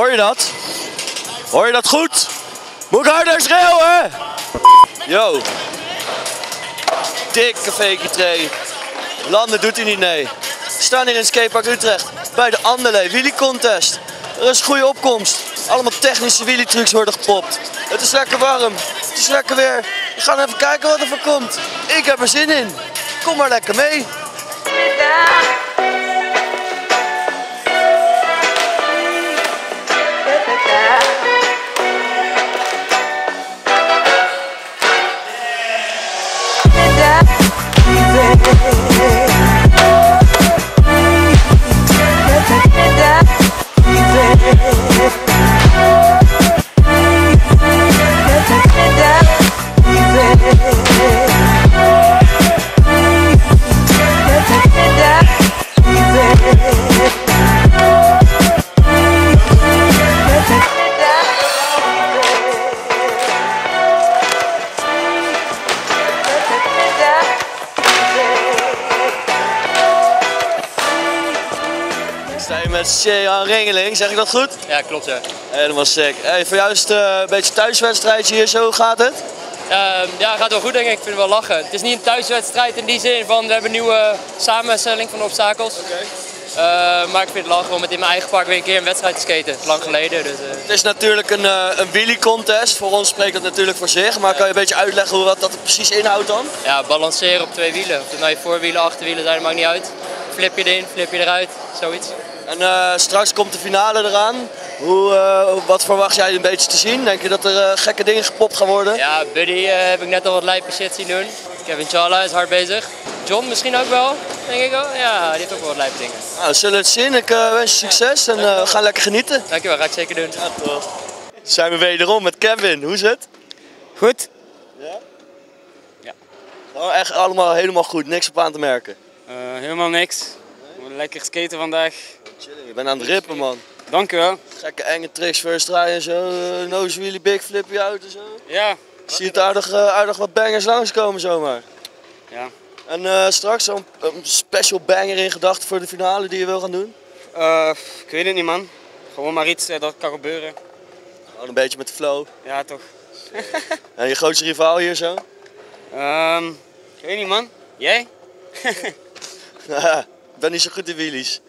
Hoor je dat? Hoor je dat goed? Moet ik harder schreeuwen? Yo. Dikke fake tray. Landen doet hij niet, nee. We staan hier in Skatepark Utrecht bij de Anderlee Wheelie Contest. Er is goede opkomst. Allemaal technische wheelie trucs worden gepopt. Het is lekker warm. Het is lekker weer. We gaan even kijken wat er voor komt. Ik heb er zin in. Kom maar lekker mee. Met Shean Ringeling, zeg ik dat goed? Ja, klopt ja. Helemaal sick. Hey, voor jou is het eh, een beetje thuiswedstrijdje hier, zo gaat het? Ehm, ja, gaat wel goed denk ik. Ik vind het wel lachen. Het is niet een thuiswedstrijd in die zin van we hebben een nieuwe samenstelling van de obstakels. Ehm, maar ik vind het lachen om met in mijn eigen park weer een keer een wedstrijd te skaten. Lang geleden. Dus, eh, Het is natuurlijk een, eh, een wheelie contest. Voor ons spreekt dat natuurlijk voor zich. Maar kan je een beetje uitleggen hoe wat dat precies inhoudt dan? ja, balanceren op twee wielen. Of het nou je voorwielen, achterwielen zijn, maakt niet uit. Flip je erin, flip je eruit, zoiets. En eh, straks komt de finale eraan. Hoe, eh, wat verwacht jij een beetje te zien? Denk je dat er eh, gekke dingen gepopt gaan worden? Ja, Buddy eh, heb ik net al wat lijpe shit zien doen. Kevin Chala is hard bezig. John misschien ook wel, denk ik wel. Ja, die heeft ook wel wat lijpe dingen. Nou, we zullen het zien. Ik eh, wens je succes en eh, we gaan lekker genieten. Dankjewel, ga ik zeker doen. Zijn we wederom met Kevin. Hoe is het? Goed? Oh, echt allemaal helemaal goed. Niks op aan te merken. Eh, helemaal niks. Lekker skaten vandaag. Chilling, je bent aan het rippen man. Dank u wel. Gekke enge tricks first try en zo. eh, nose wheelie, big flip je uit en zo. Ja. Ik zie het aardig, eh, aardig wat bangers langskomen zomaar. Ja. En eh, straks zo'n een special banger in gedachten voor de finale die je wil gaan doen? Ik weet het niet man. Gewoon maar iets dat kan gebeuren. Gewoon een beetje met de flow. Ja toch. En je grootste rivaal hier zo? Ehm, ik weet niet man. Jij? ik ben niet zo goed in wheelies.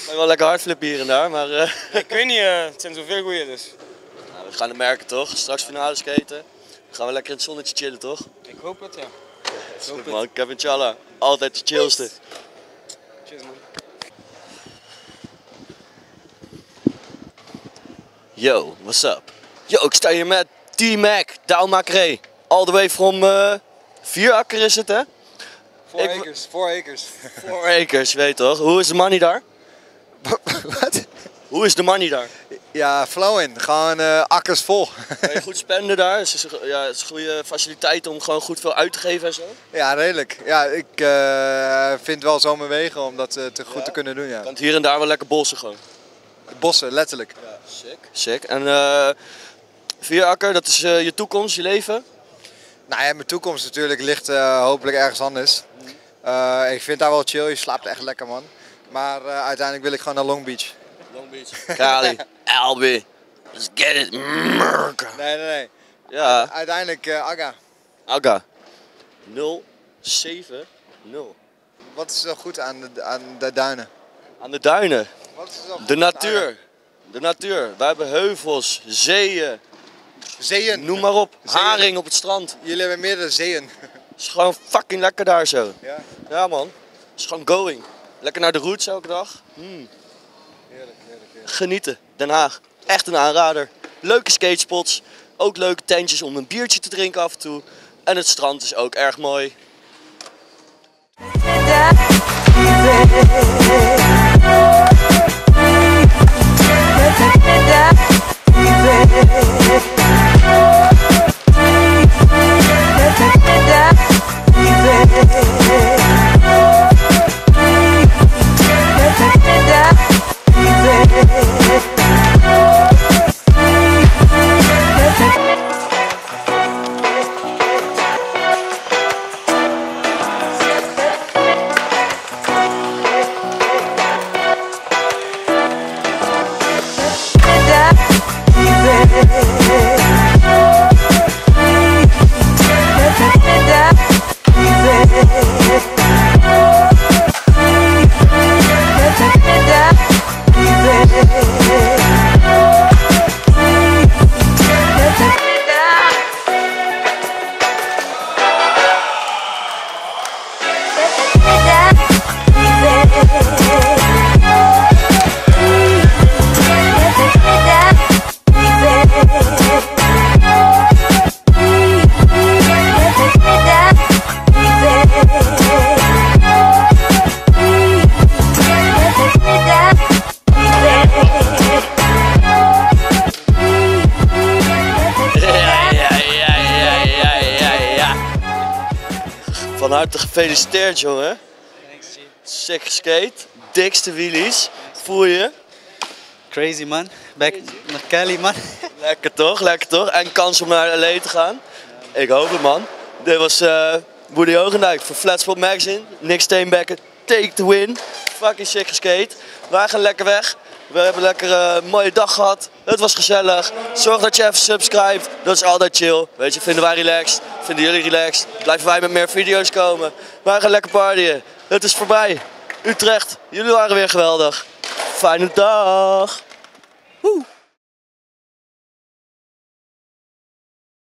Ik kan wel lekker hard flippen hier en daar, maar eh, ik weet niet, eh, het zijn zoveel goeie dus. nou, we gaan het merken toch? Straks finale skaten. Dan gaan we lekker in het zonnetje chillen toch? Ik hoop het ja. Is goed man, Kevin Challa. Altijd de chillste. Cheers man. Yo, what's up? Yo, ik sta hier met T-Mac, Douwmakeré. All the way from uh, Vierakker is het hè? Four Ik- acres, four acres. Four acres, weet toch? Hoe is de money daar? Wat? Hoe is de money daar? Ja, flowing. Gewoon eh, akkers vol. Kan je goed spenden daar? Is het, ja, het is een goede faciliteit om gewoon goed veel uit te geven en zo? ja, redelijk. Ja, ik eh, vind wel zo mijn wegen om dat eh, te goed te kunnen doen. Ja. Kan het hier en daar wel lekker bossen gewoon. Bossen, letterlijk. Sick. Sick. En eh Vierakker, dat is je toekomst, je leven? Nou ja, mijn toekomst natuurlijk ligt hopelijk ergens anders. Eh, ik vind daar wel chill, je slaapt echt lekker man. Maar eh, uiteindelijk wil ik gewoon naar Long Beach. Long Beach. Cali, Albi. Let's get it. America. Nee, nee, nee. Ja, Uiteindelijk eh, Aga. Aga. 070. Wat is zo goed aan de, aan de duinen? Aan de duinen. Wat is zo goed De aan natuur. De natuur. Wij hebben heuvels, zeeën? Zeeën. noem maar op. Zeeën. Haring op het strand. Jullie hebben meerdere zeeën. Het is gewoon fucking lekker daar zo. Ja, Ja man. Het is gewoon going. Lekker naar de roots elke dag. Mm. heerlijk, heerlijk, heerlijk. Genieten. Den Haag. Echt een aanrader. Leuke skatespots. Ook leuke tentjes om een biertje te drinken af en toe. En het strand is ook erg mooi. Yeah. Van harte gefeliciteerd, jongen. Sick skate, dikste wheelies. Voel je? Crazy man. Back naar Cali man. Lekker toch, lekker toch? En kans om naar LA te gaan? Ik hoop het man. Dit was eh Woody Hogendijk voor Flatspot Magazine. Nick Steenbekker, take the win. Fucking sick skate. Wij gaan lekker weg. We hebben lekker eh, een mooie dag gehad. Het was gezellig. Zorg dat je even subscribe. Dat is altijd chill. Weet je, vinden wij relaxed. Vinden jullie relaxed. Blijven wij met meer video's komen. Wij gaan lekker partyen. Het is voorbij. Utrecht, jullie waren weer geweldig. Fijne dag. Woe.